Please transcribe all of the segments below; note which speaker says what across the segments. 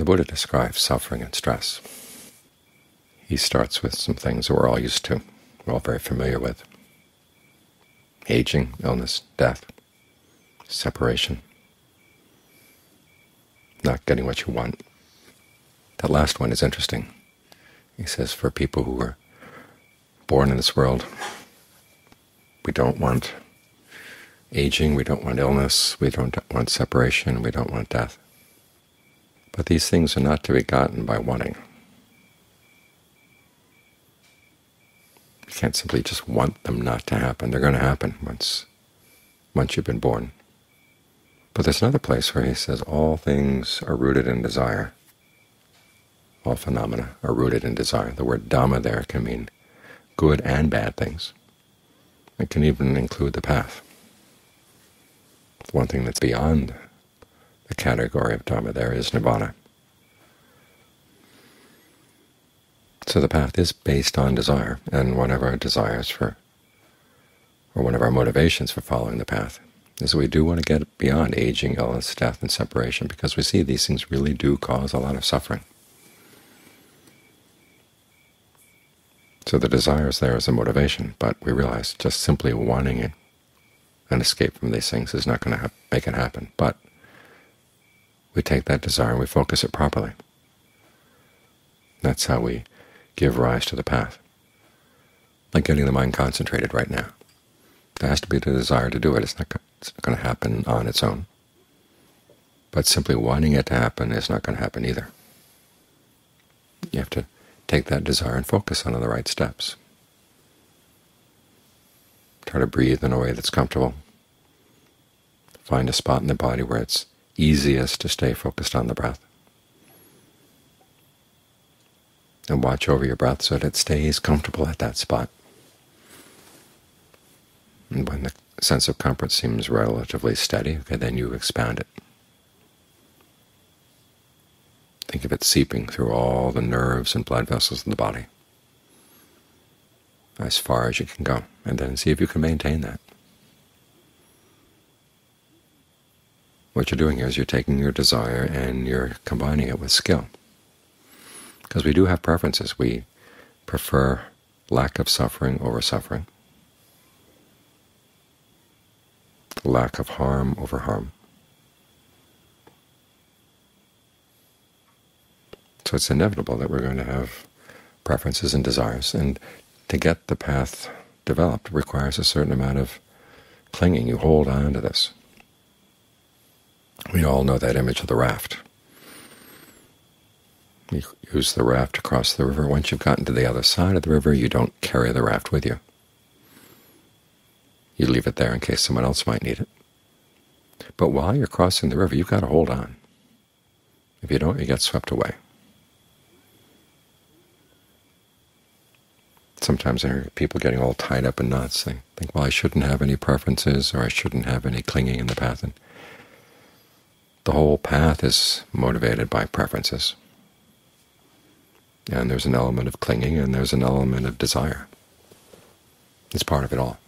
Speaker 1: the Buddha describes suffering and stress. He starts with some things that we're all used to, we're all very familiar with. Aging, illness, death, separation, not getting what you want. That last one is interesting. He says for people who were born in this world, we don't want aging, we don't want illness, we don't want separation, we don't want death. But these things are not to be gotten by wanting. You can't simply just want them not to happen. They're going to happen once, once you've been born. But there's another place where he says all things are rooted in desire. All phenomena are rooted in desire. The word Dhamma there can mean good and bad things. It can even include the path. One thing that's beyond the category of Dhamma there is nirvana. So the path is based on desire, and one of our desires for, or one of our motivations for following the path is that we do want to get beyond aging, illness, death, and separation, because we see these things really do cause a lot of suffering. So the desire is there as a motivation, but we realize just simply wanting it, an escape from these things is not going to make it happen. But we take that desire and we focus it properly. That's how we give rise to the path. Like getting the mind concentrated right now. There has to be the desire to do it. It's not, going to happen on its own. But simply wanting it to happen is not going to happen either. You have to take that desire and focus on the right steps. Try to breathe in a way that's comfortable. Find a spot in the body where it's easiest to stay focused on the breath. And watch over your breath so that it stays comfortable at that spot. And when the sense of comfort seems relatively steady, okay, then you expand it. Think of it seeping through all the nerves and blood vessels in the body as far as you can go, and then see if you can maintain that. What you're doing here is you're taking your desire and you're combining it with skill. Because we do have preferences. We prefer lack of suffering over suffering, lack of harm over harm. So it's inevitable that we're going to have preferences and desires, and to get the path developed requires a certain amount of clinging. You hold on to this. We all know that image of the raft. You use the raft to cross the river. Once you've gotten to the other side of the river, you don't carry the raft with you. You leave it there in case someone else might need it. But while you're crossing the river, you've got to hold on. If you don't, you get swept away. Sometimes I hear people getting all tied up in knots. They think, well, I shouldn't have any preferences, or I shouldn't have any clinging in the path. And the whole path is motivated by preferences. And there's an element of clinging, and there's an element of desire. It's part of it all.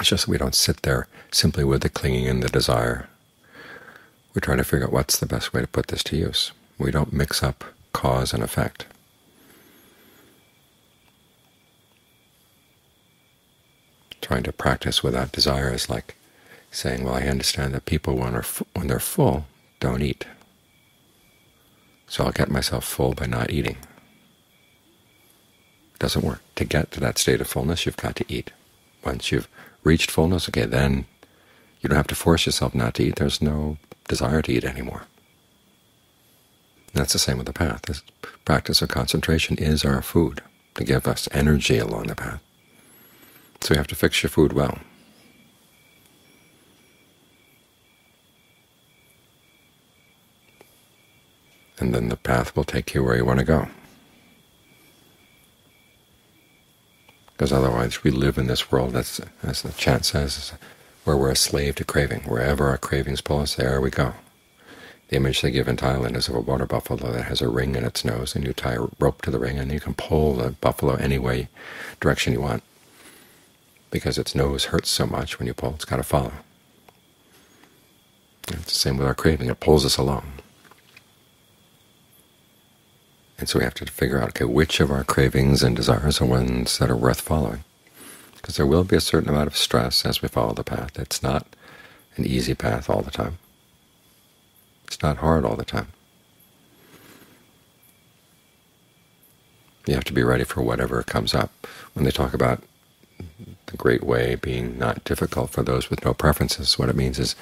Speaker 1: It's just that we don't sit there simply with the clinging and the desire. We try to figure out what's the best way to put this to use. We don't mix up cause and effect. trying to practice without desire is like saying, well, I understand that people, when, are when they're full, don't eat. So I'll get myself full by not eating. It doesn't work. To get to that state of fullness, you've got to eat. Once you've reached fullness, okay, then you don't have to force yourself not to eat. There's no desire to eat anymore. That's the same with the path. This practice of concentration is our food to give us energy along the path. So you have to fix your food well. And then the path will take you where you want to go. Because otherwise we live in this world, that's, as the chant says, where we're a slave to craving. Wherever our cravings pull us, there we go. The image they give in Thailand is of a water buffalo that has a ring in its nose, and you tie a rope to the ring, and you can pull the buffalo any way direction you want because its nose hurts so much when you pull, it's got to follow. It's the same with our craving. It pulls us along. And so we have to figure out, okay, which of our cravings and desires are ones that are worth following. Because there will be a certain amount of stress as we follow the path. It's not an easy path all the time. It's not hard all the time. You have to be ready for whatever comes up. When they talk about the Great Way being not difficult for those with no preferences, what it means is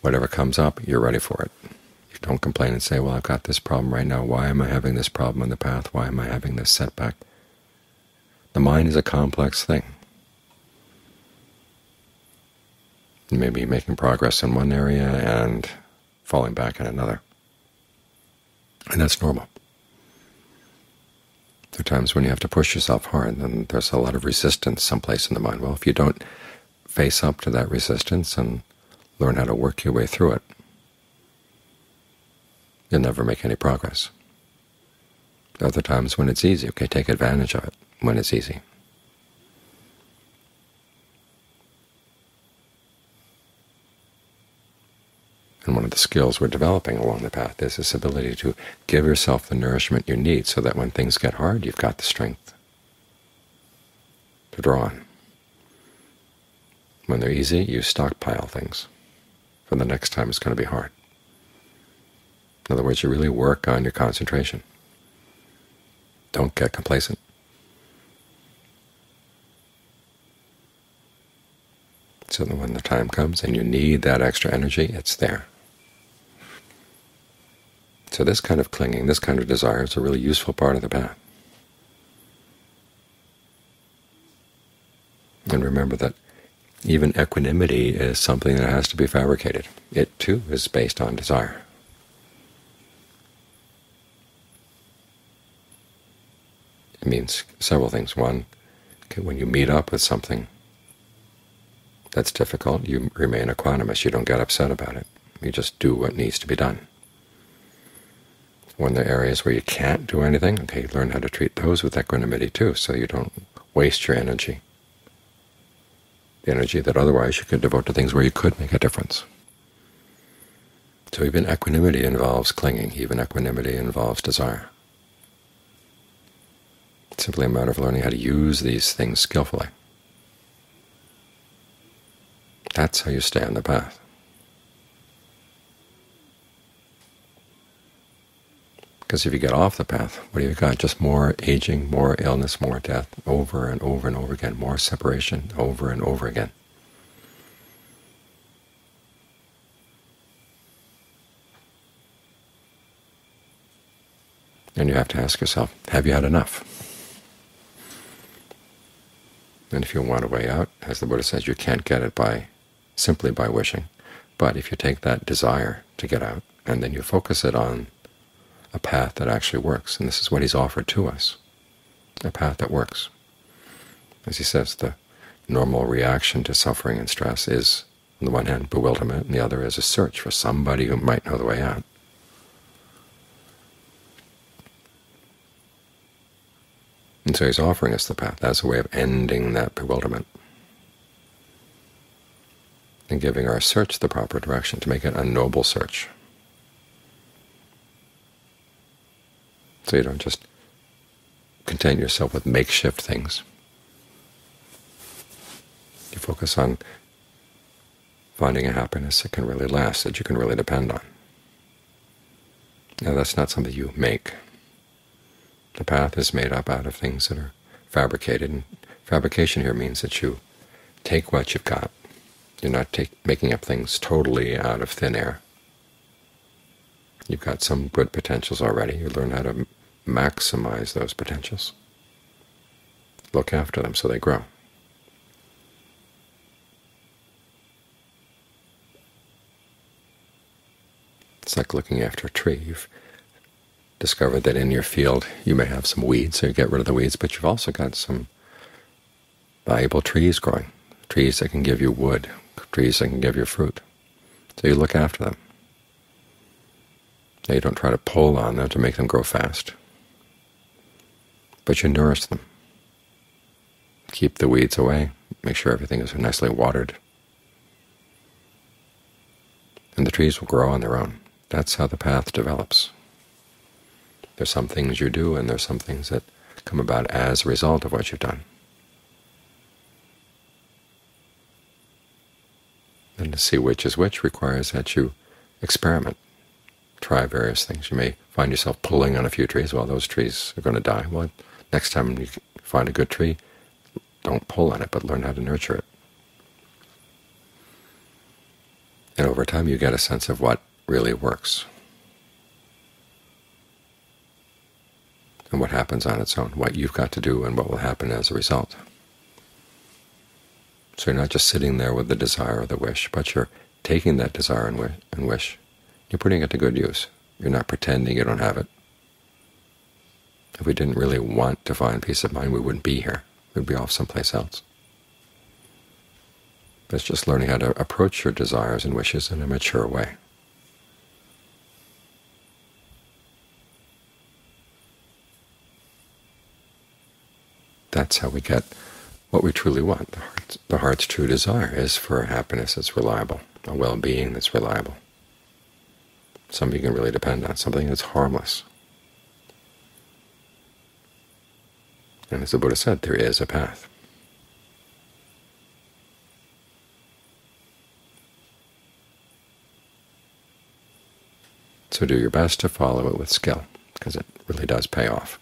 Speaker 1: whatever comes up, you're ready for it. Don't complain and say, well, I've got this problem right now. Why am I having this problem on the path? Why am I having this setback? The mind is a complex thing. You may be making progress in one area and falling back in another. And that's normal. There are times when you have to push yourself hard, and there's a lot of resistance someplace in the mind. Well, if you don't face up to that resistance and learn how to work your way through it, you'll never make any progress. Other times when it's easy. Okay, take advantage of it when it's easy. And one of the skills we're developing along the path is this ability to give yourself the nourishment you need so that when things get hard, you've got the strength to draw on. When they're easy, you stockpile things. For the next time it's going to be hard. In other words, you really work on your concentration. Don't get complacent. So that when the time comes and you need that extra energy, it's there. So this kind of clinging, this kind of desire is a really useful part of the path. And remember that even equanimity is something that has to be fabricated. It, too, is based on desire. It means several things. One, when you meet up with something that's difficult, you remain equanimous. You don't get upset about it. You just do what needs to be done. When there are areas where you can't do anything, okay, learn how to treat those with equanimity too, so you don't waste your energy, the energy that otherwise you could devote to things where you could make a difference. So even equanimity involves clinging. Even equanimity involves desire. Simply a matter of learning how to use these things skillfully. That's how you stay on the path. Because if you get off the path, what do you got? Just more aging, more illness, more death, over and over and over again, more separation, over and over again. And you have to ask yourself, have you had enough? And if you want a way out, as the Buddha says, you can't get it by simply by wishing. But if you take that desire to get out, and then you focus it on a path that actually works. And this is what he's offered to us, a path that works. As he says, the normal reaction to suffering and stress is, on the one hand, bewilderment, and the other is a search for somebody who might know the way out. And so he's offering us the path as a way of ending that bewilderment and giving our search the proper direction to make it a noble search. So you don't just content yourself with makeshift things. You focus on finding a happiness that can really last, that you can really depend on. Now that's not something you make. The path is made up out of things that are fabricated, and fabrication here means that you take what you've got. You're not take, making up things totally out of thin air. You've got some good potentials already. You learn how to maximize those potentials. Look after them so they grow. It's like looking after a tree. You've discovered that in your field you may have some weeds, so you get rid of the weeds, but you've also got some valuable trees growing, trees that can give you wood, trees that can give you fruit. So you look after them. Now you don't try to pull on them to make them grow fast but you nourish them. Keep the weeds away, make sure everything is nicely watered, and the trees will grow on their own. That's how the path develops. There's some things you do, and there's some things that come about as a result of what you've done. And to see which is which requires that you experiment, try various things. You may find yourself pulling on a few trees. Well, those trees are going to die. Well, next time you find a good tree, don't pull on it, but learn how to nurture it. And over time you get a sense of what really works and what happens on its own, what you've got to do and what will happen as a result. So you're not just sitting there with the desire or the wish, but you're taking that desire and wish, you're putting it to good use. You're not pretending you don't have it. If we didn't really want to find peace of mind, we wouldn't be here. We'd be off someplace else. But it's just learning how to approach your desires and wishes in a mature way. That's how we get what we truly want. The heart's, the heart's true desire is for happiness that's reliable, a well-being that's reliable, something you can really depend on, something that's harmless. And as the Buddha said, there is a path. So do your best to follow it with skill, because it really does pay off.